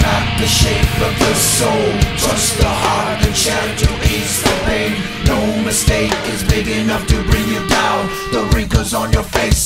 not the shape of the soul. Trust the heart and chant to ease the pain. No mistake is big enough to bring you down. The wrinkles on your face